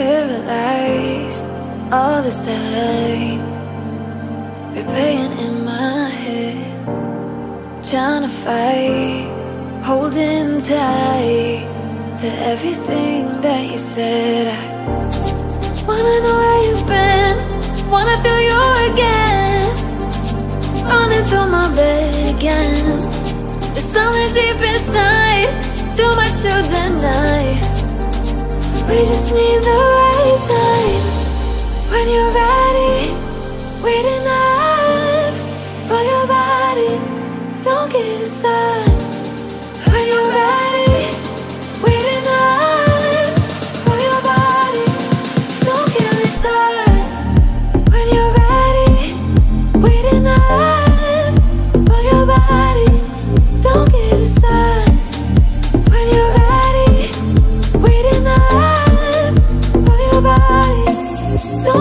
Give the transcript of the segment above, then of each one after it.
paralyzed all this time. Replaying in my head, trying to fight, holding tight to everything that you said. I wanna know where you've been, wanna feel you again. Running through my bed again. There's something deep inside, too much to deny. We just need the right time. When you're ready Waiting up For your body. Don't get stuck.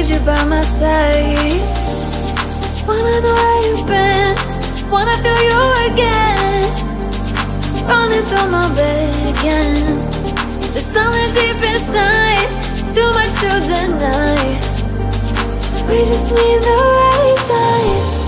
need you by my side. Wanna know where you've been, wanna feel you again. Running through my bed again. There's something deep inside, too much to deny. We just need the right time.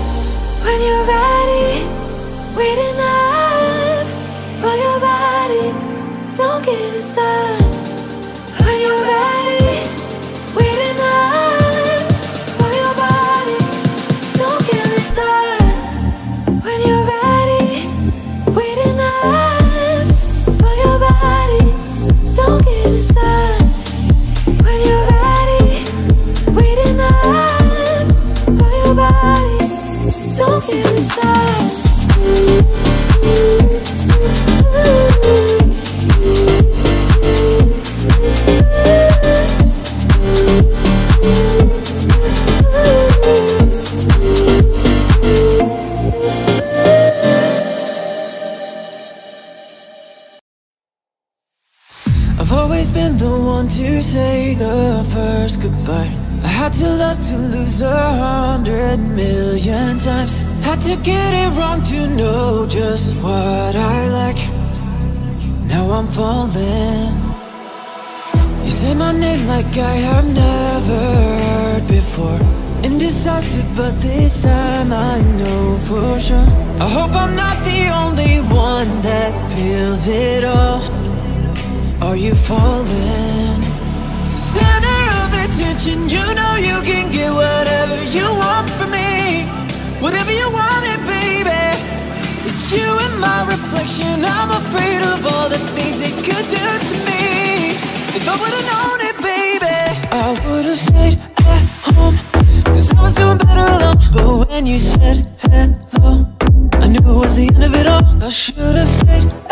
And you said hello. I knew it was the end of it all. I should have stayed.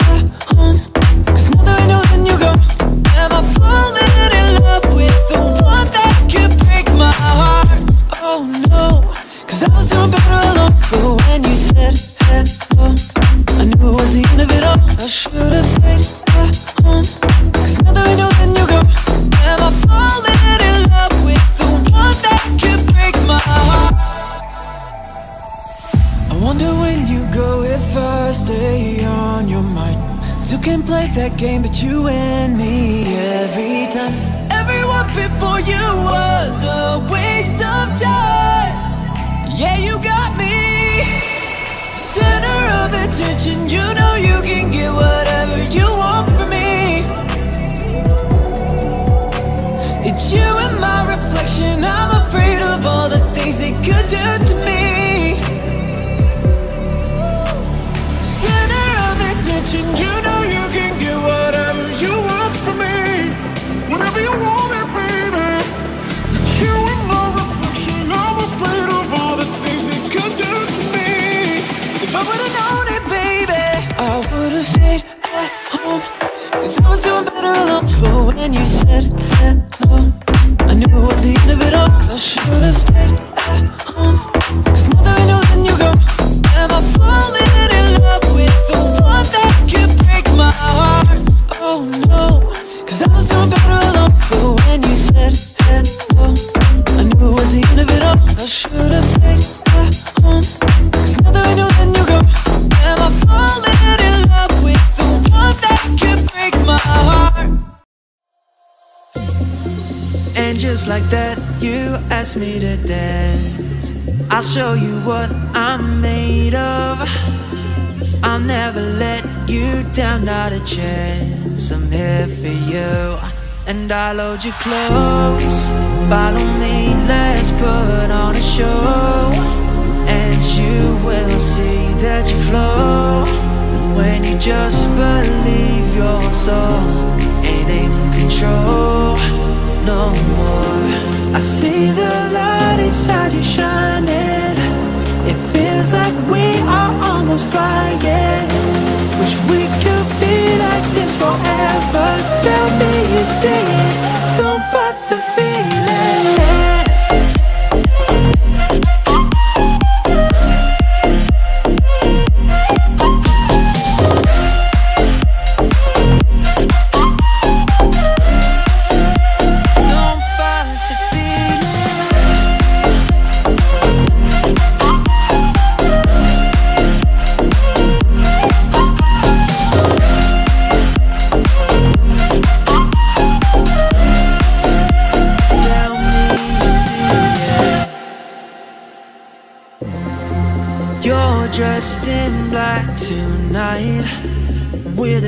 and I'll hold you close. Follow me, let's put on a show. And you will see that you flow. When you just believe your soul. Ain't in control no more. I see the light inside you shining. It feels like we are almost flying. Which we this forever. Tell me you see it. Don't.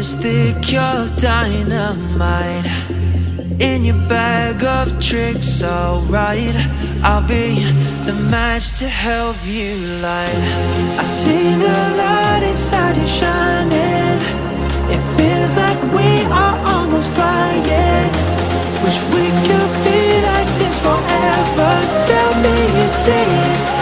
Stick thick, you're dynamite? In your bag of tricks, alright. I'll be the match to help you light. I see the light inside you shining. It feels like we are almost flying. Wish we could be like this forever. Tell me you see it.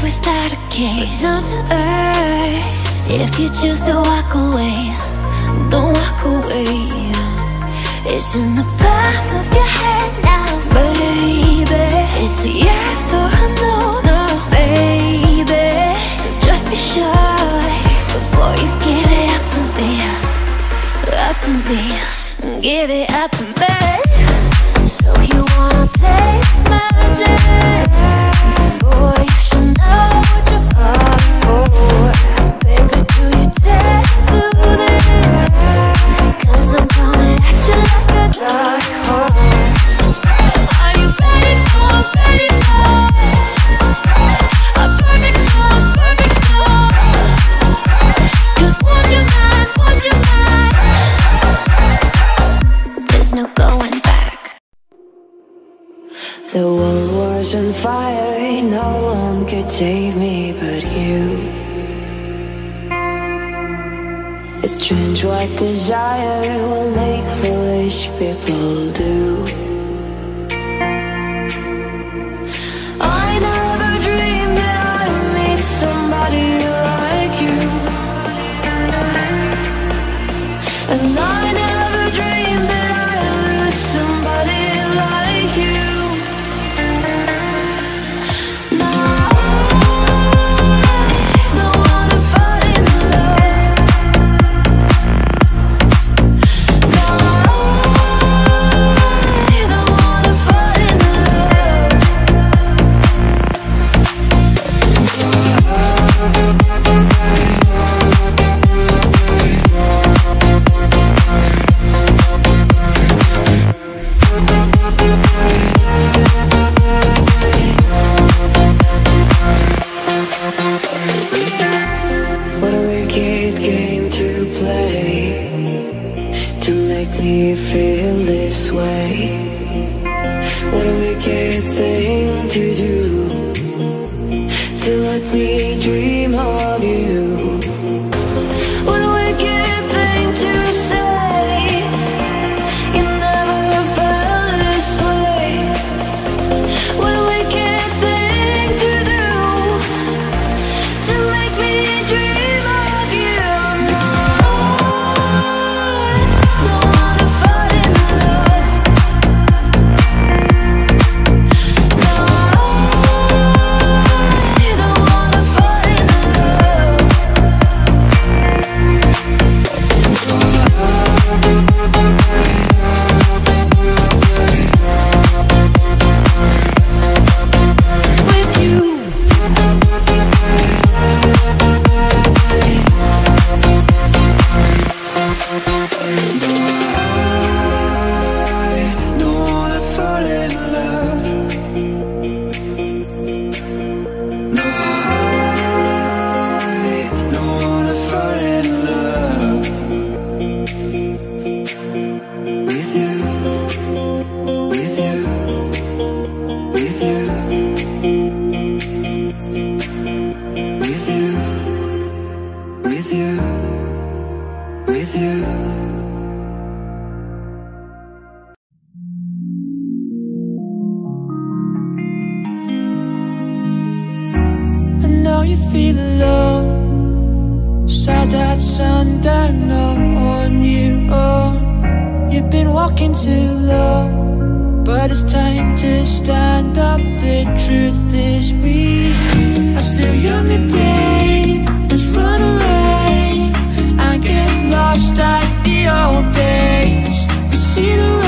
live without a kiss Down to earth. If you choose to walk away Don't walk away. It's in the palm of your hand now Baby. It's a yes or a no No baby. So just be sure Before you give it up to me. Up to me. Give it up to me. So you wanna play? walking too low But it's time to stand up. The truth is we are still young today Let's run away I get lost at the old days. We see the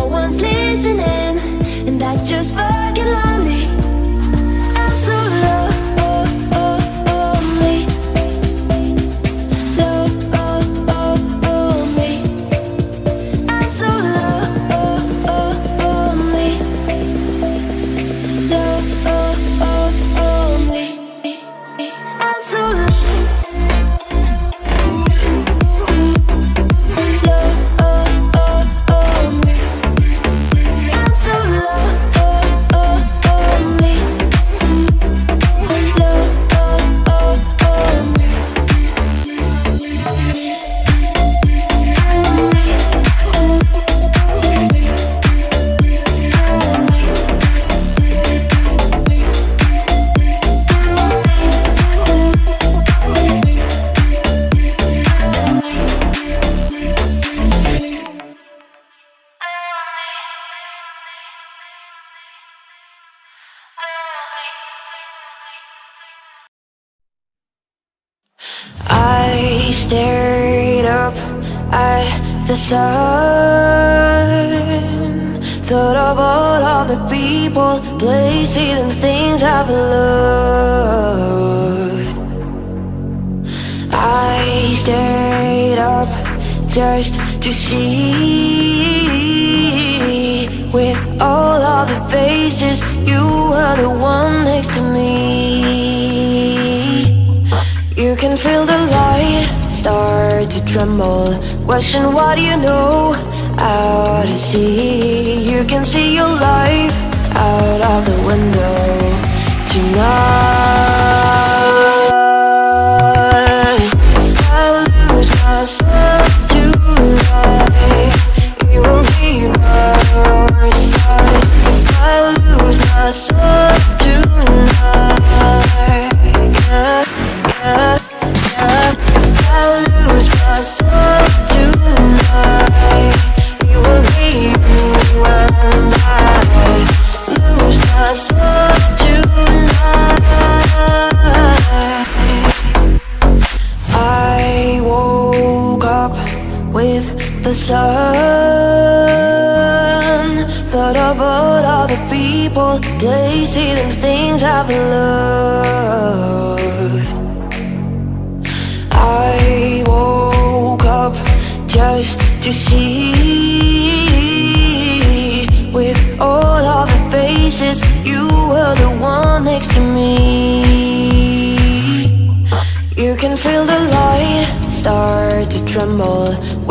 no one's listening, and that's just fine. Sun Thought of all of the people, places and things I've loved. I stayed up just to see With all of the faces, you were the one next to me. You can feel the light start to tremble Question what do you know? Out to sea You can see your life out of the window. Tonight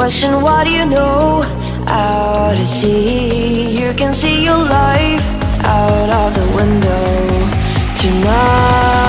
What do you know? Out to sea You can see your life out of the window tonight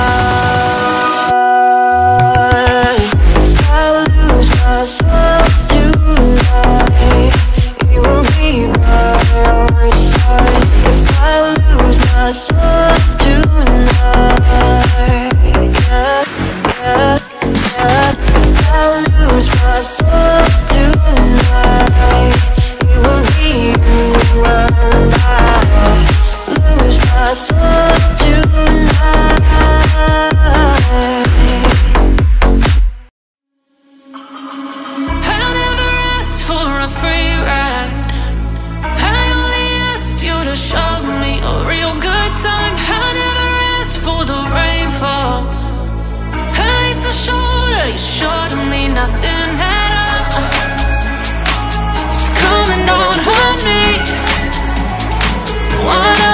nothing at all. It's coming down on me. Wanna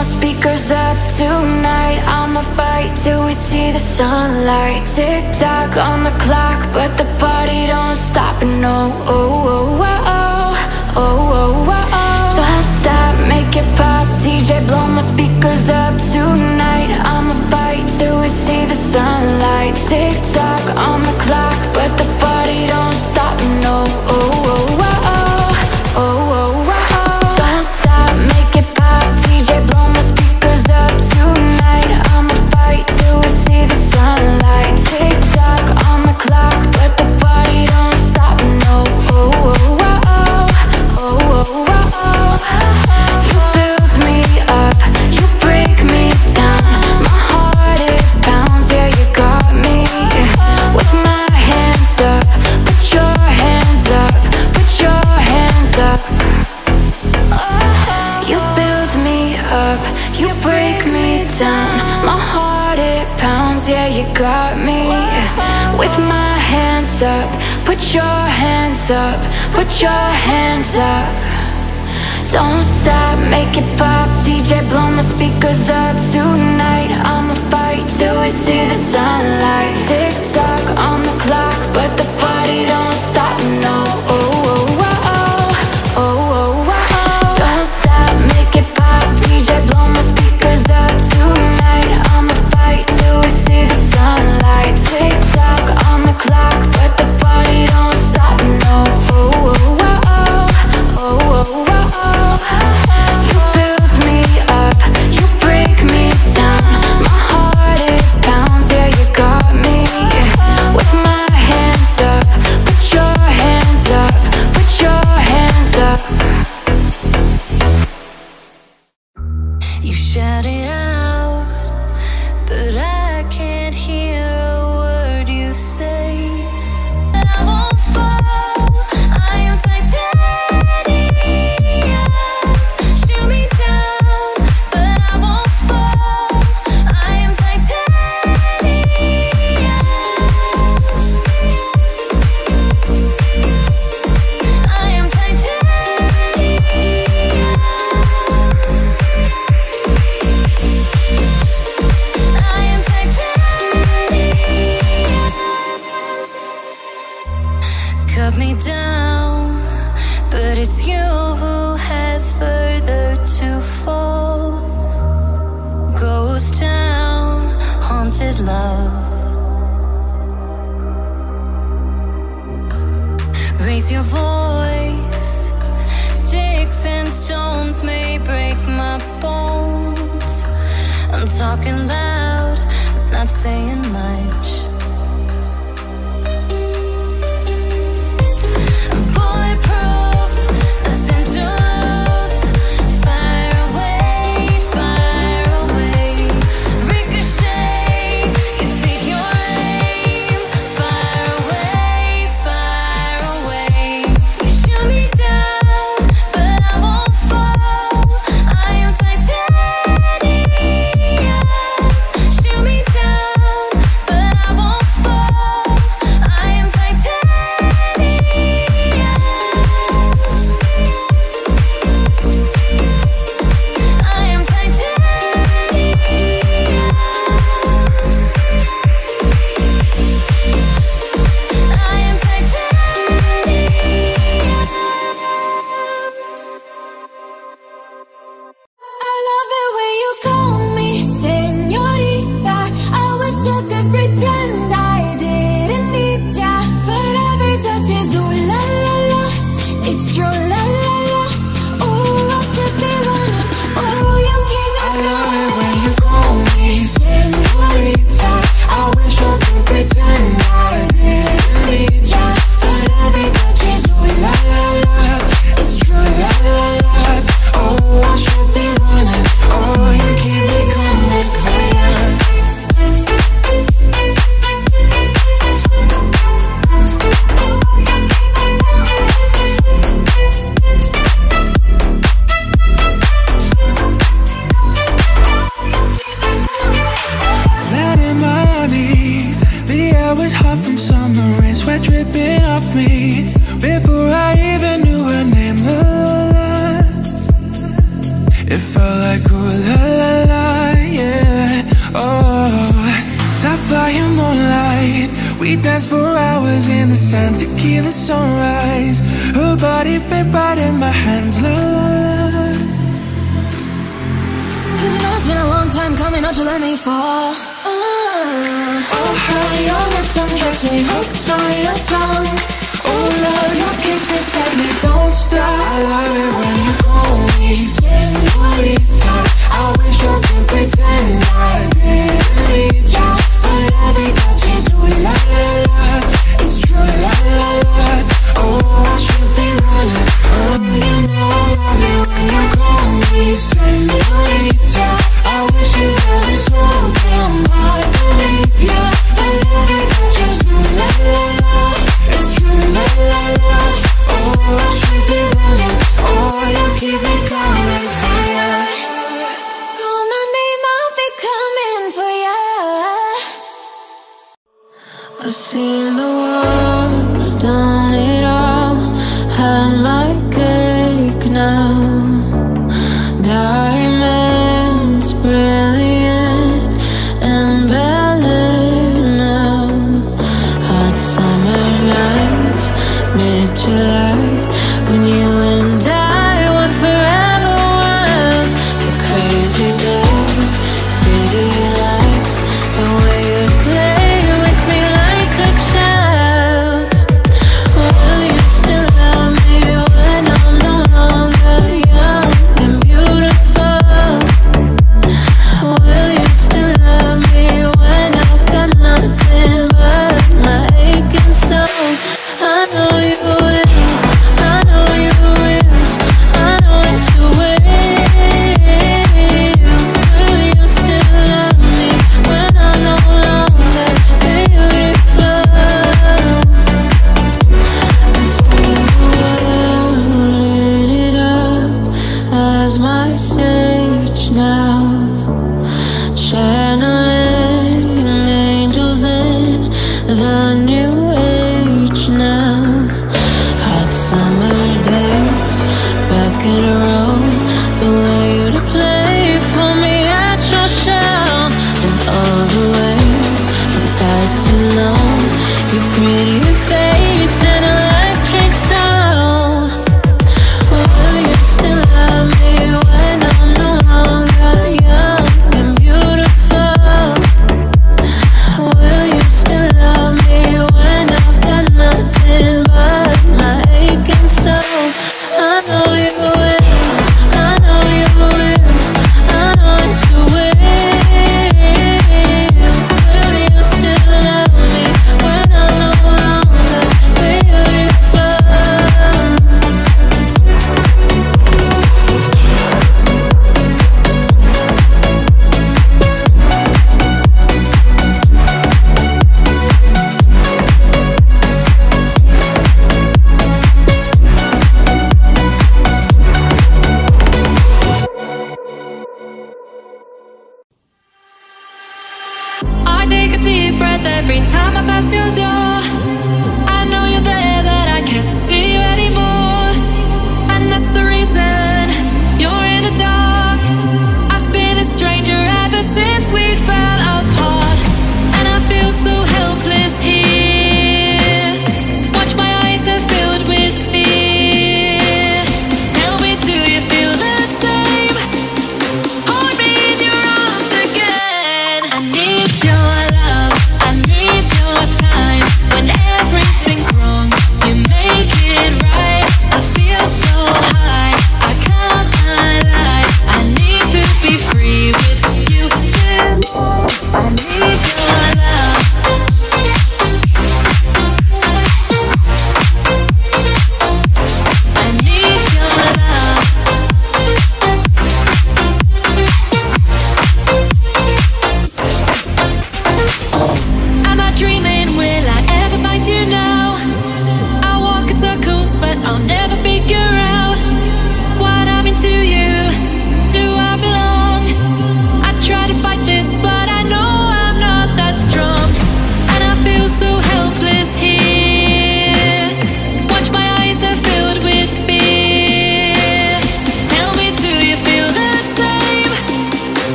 my speakers up tonight. I'ma fight till we see the sunlight. Tick tock on the clock But the party don't stop No, oh, oh, oh, oh, oh, oh, oh. Don't stop, make it pop. DJ, blow my speakers up tonight. I'ma fight till we see the sunlight. Tick tock on the clock But the up, put your hands up, put your hands up. Don't stop, make it pop, DJ blow my speakers up tonight. I'ma fight till we see the sunlight. Tick tock on the clock, but the party don't stop, no. Oh, oh, oh, oh, oh, oh, oh. Don't stop, make it pop, DJ blow my speakers up tonight. I'ma fight till we see the sunlight. Oh.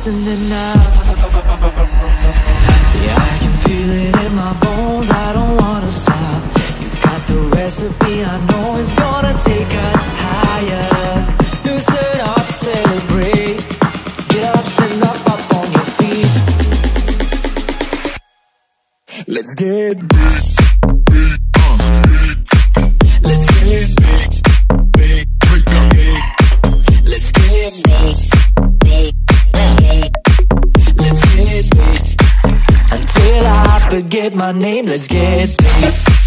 lost in the night. forget my name Let's get paid.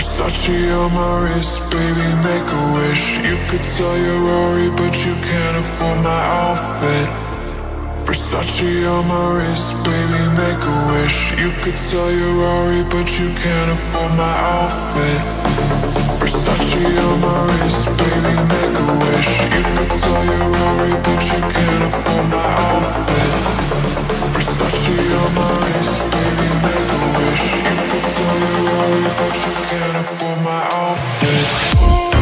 Versace on my wrist, baby, make a wish. You could sell your Rory, but you can't afford my outfit. Versace on my wrist, baby, make a wish. You could sell your Rory, but you can't afford my outfit. Versace on my wrist, baby, make a wish. You could sell your Rory, but you can't afford my outfit. Versace on my wrist, baby, make a wish only one, but you can't afford my outfit.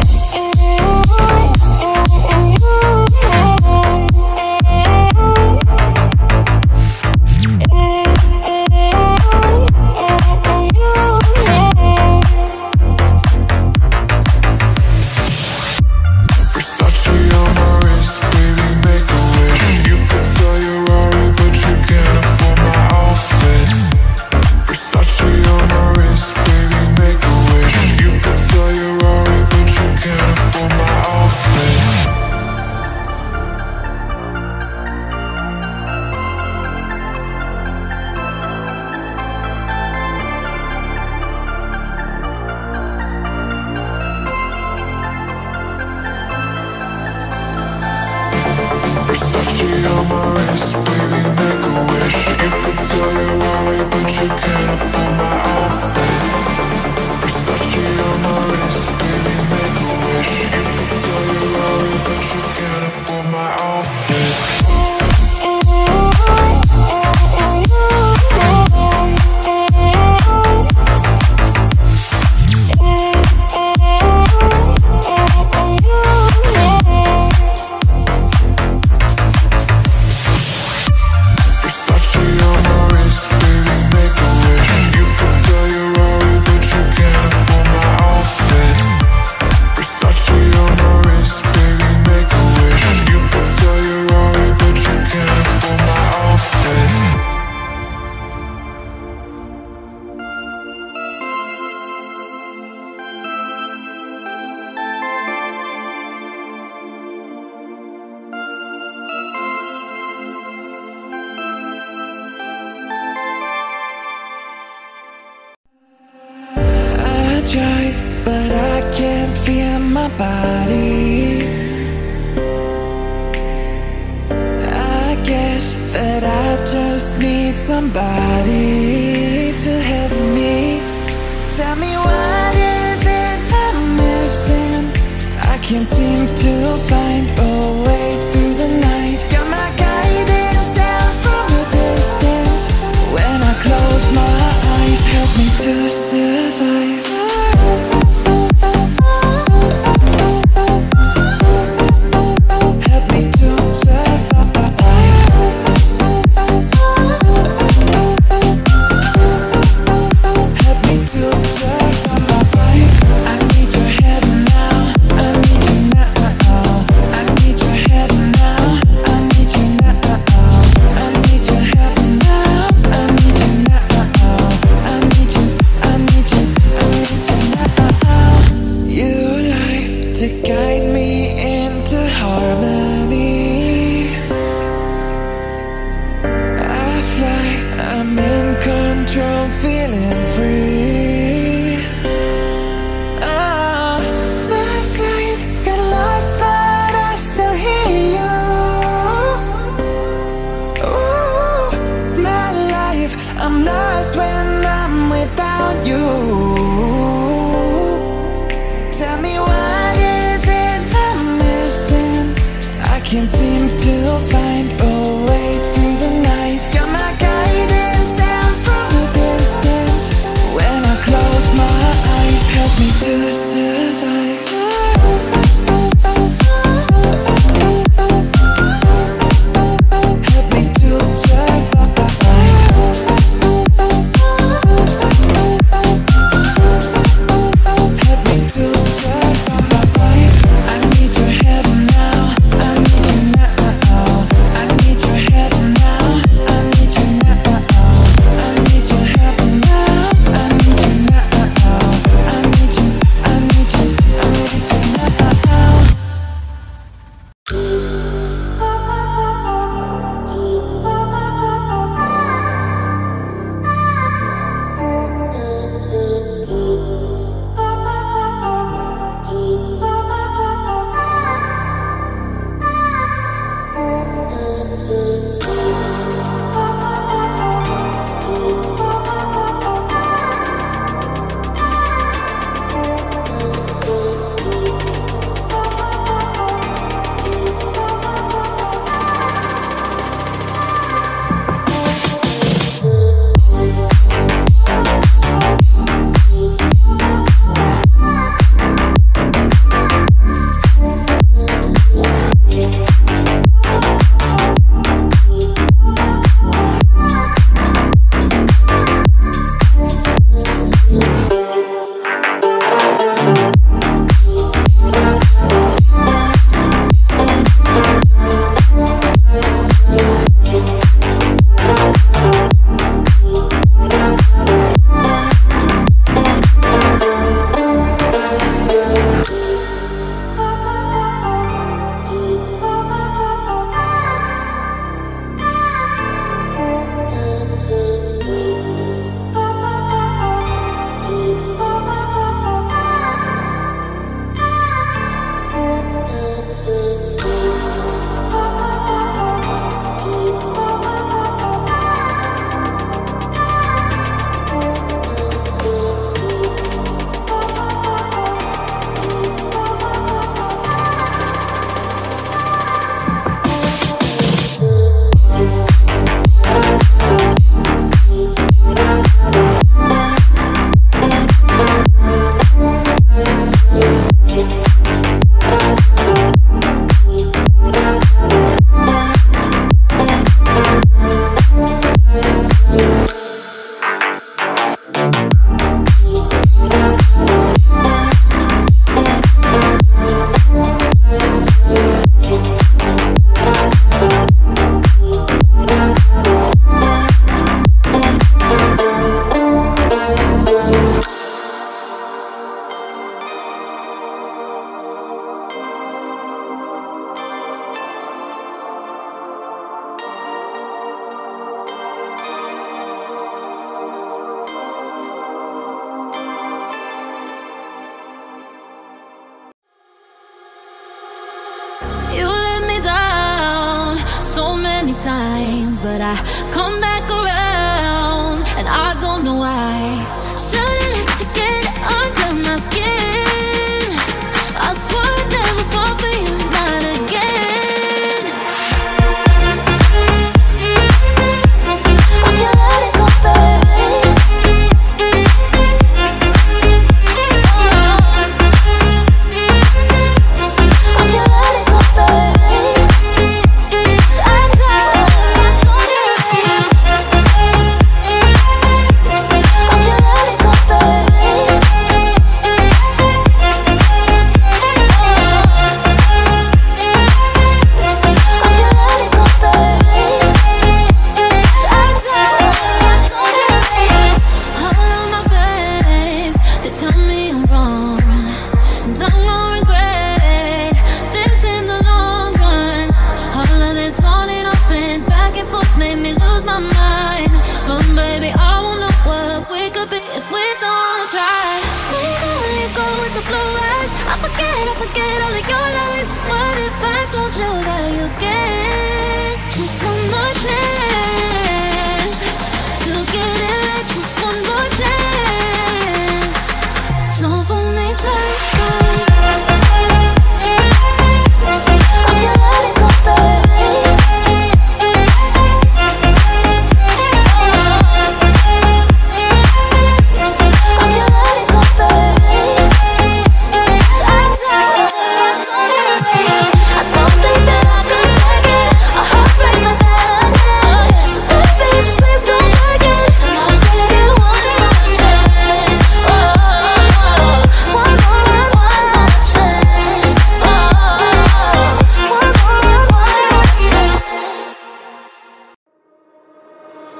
Can't seem to find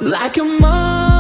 like a mom.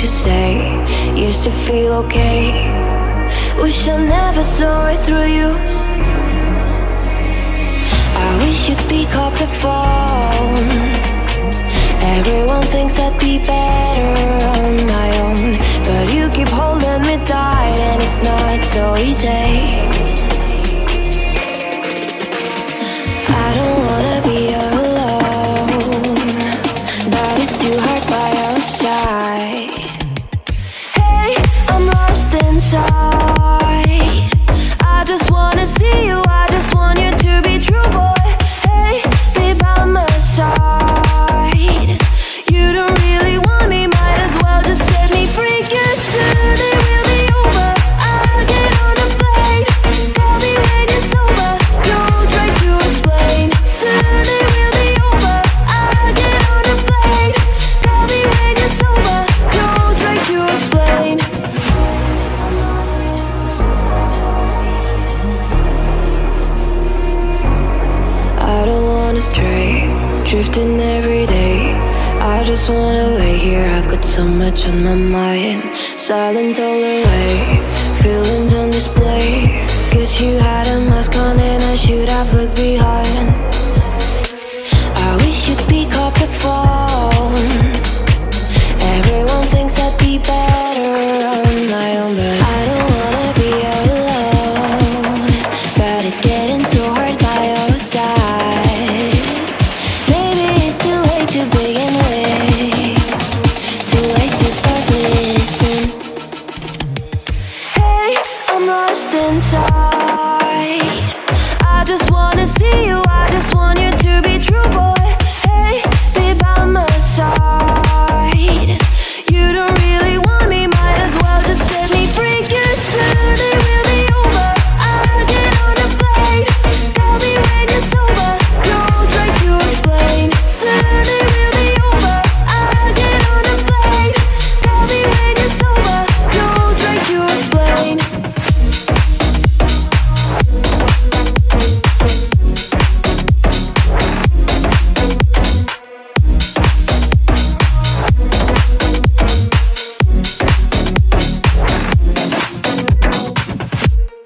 things you say used to feel okay. Wish I never saw it through you. I wish you'd pick up the phone. Everyone thinks I'd be better.